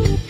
Bye.